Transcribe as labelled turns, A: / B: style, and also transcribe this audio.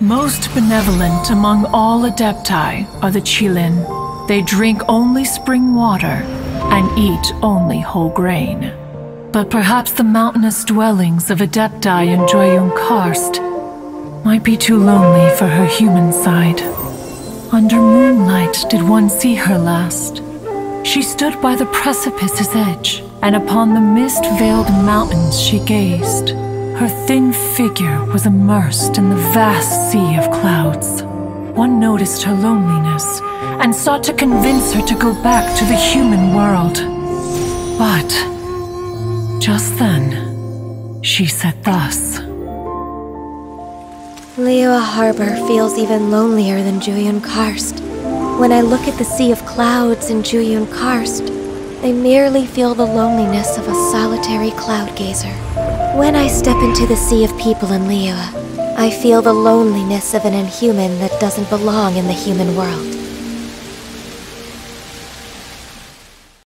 A: Most benevolent among all Adepti are the Qilin. They drink only spring water and eat only whole grain. But perhaps the mountainous dwellings of Adepti in Jueyun Karst might be too lonely for her human side. Under moonlight did one see her last. She stood by the precipice's edge, and upon the mist-veiled mountains she gazed. Her thin figure was immersed in the vast sea of clouds. One noticed her loneliness and sought to convince her to go back to the human world. But just then, she said thus.
B: Liyue Harbor feels even lonelier than Jueyun Karst. When I look at the sea of clouds in Jueyun Karst, I merely feel the loneliness of a solitary cloud gazer. When I step into the sea of people in Liyue, I feel the loneliness of an inhuman that doesn't belong in the human world.